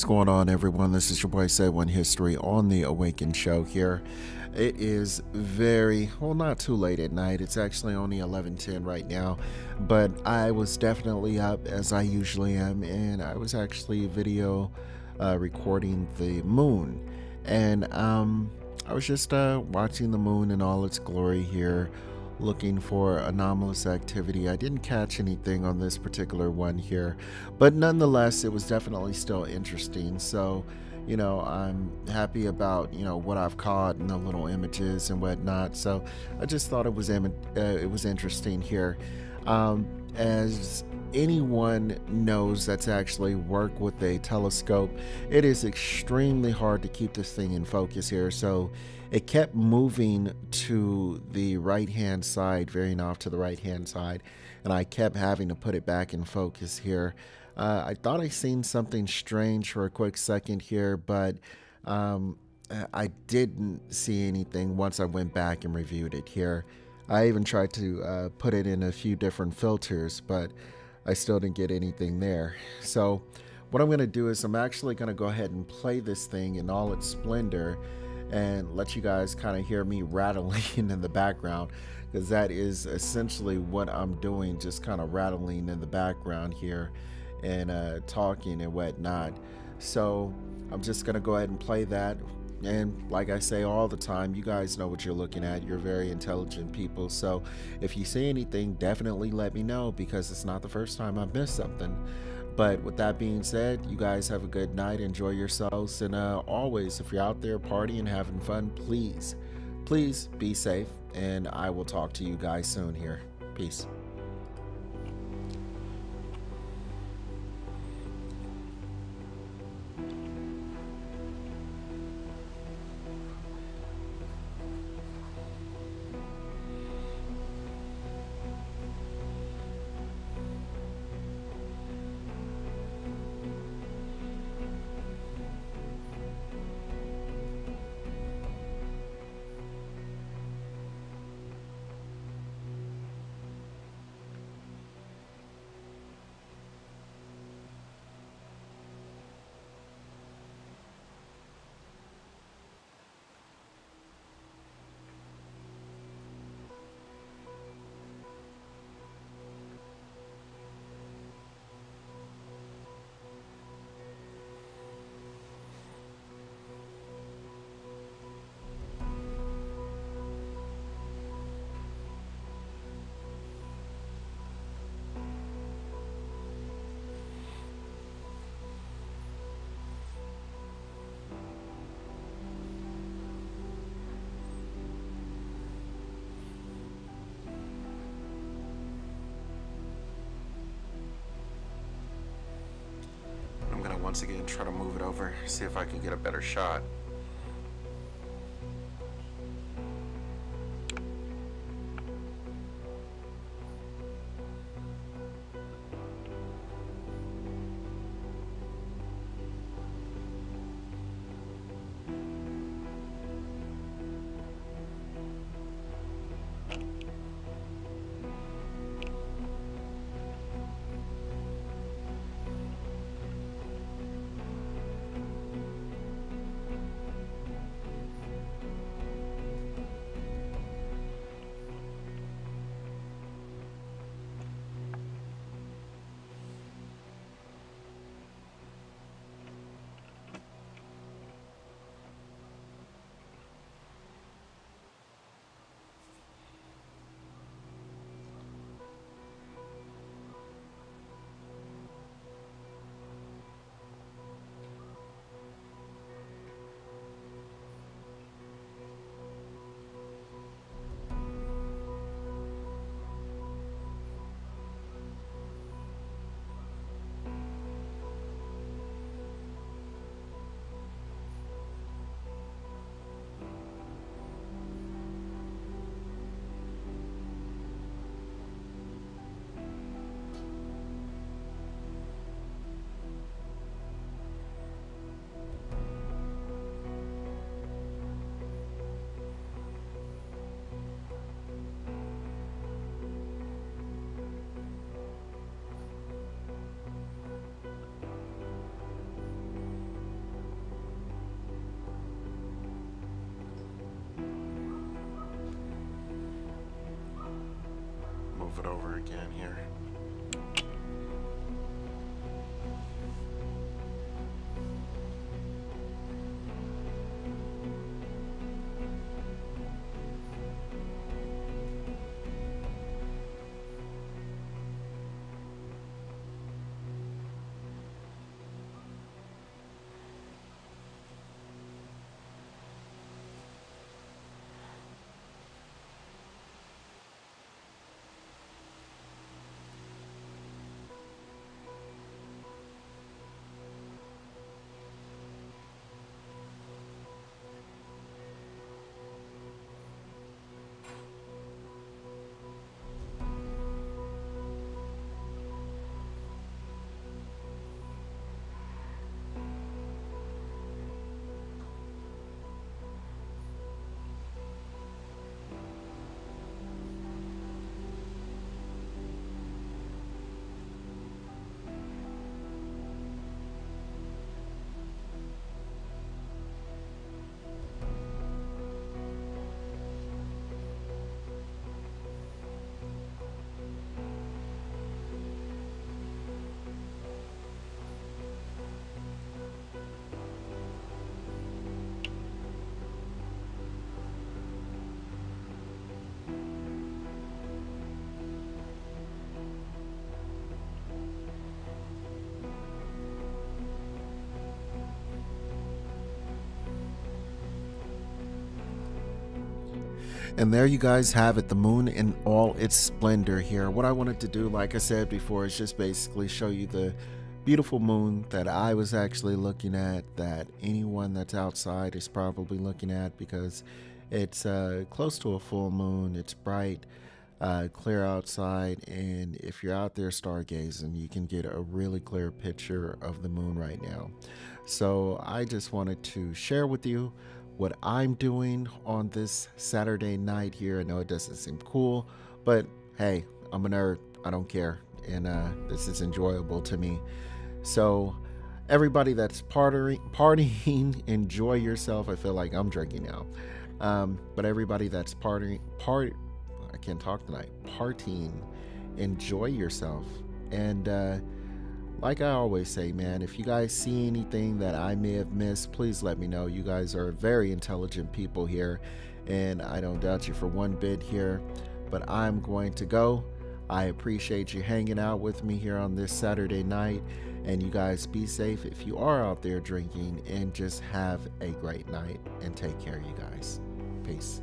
What's going on, everyone? This is your boy Say One History on the Awakened Show here. It is very well, not too late at night. It's actually only 11:10 right now, but I was definitely up as I usually am, and I was actually video uh, recording the moon, and um, I was just uh, watching the moon in all its glory here looking for anomalous activity. I didn't catch anything on this particular one here, but nonetheless, it was definitely still interesting. So, you know, I'm happy about you know what I've caught and the little images and whatnot. So, I just thought it was uh, it was interesting here. Um, as anyone knows that's actually worked with a telescope, it is extremely hard to keep this thing in focus here. So it kept moving to the right hand side, veering off to the right hand side, and I kept having to put it back in focus here. Uh, I thought I seen something strange for a quick second here, but um, I didn't see anything once I went back and reviewed it here. I even tried to uh, put it in a few different filters, but I still didn't get anything there. So what I'm going to do is I'm actually going to go ahead and play this thing in all its splendor and let you guys kind of hear me rattling in the background because that is essentially what I'm doing, just kind of rattling in the background here and uh, talking and whatnot. So I'm just going to go ahead and play that. And like I say all the time, you guys know what you're looking at. You're very intelligent people. So if you see anything, definitely let me know because it's not the first time I've missed something. But with that being said, you guys have a good night. Enjoy yourselves. And uh, always, if you're out there partying, and having fun, please, please be safe. And I will talk to you guys soon here. Peace. Once again try to move it over, see if I can get a better shot. it over again here. And there you guys have it, the moon in all its splendor here. What I wanted to do, like I said before, is just basically show you the beautiful moon that I was actually looking at, that anyone that's outside is probably looking at because it's uh, close to a full moon, it's bright, uh, clear outside, and if you're out there stargazing, you can get a really clear picture of the moon right now. So I just wanted to share with you what I'm doing on this Saturday night here. I know it doesn't seem cool, but hey, I'm a nerd. I don't care. And uh, this is enjoyable to me. So, everybody that's partying, partying, enjoy yourself. I feel like I'm drinking now. Um, but everybody that's partying, part, I can't talk tonight, partying, enjoy yourself. And, uh, like I always say, man, if you guys see anything that I may have missed, please let me know. You guys are very intelligent people here, and I don't doubt you for one bit here. But I'm going to go. I appreciate you hanging out with me here on this Saturday night. And you guys be safe if you are out there drinking, and just have a great night and take care, you guys. Peace.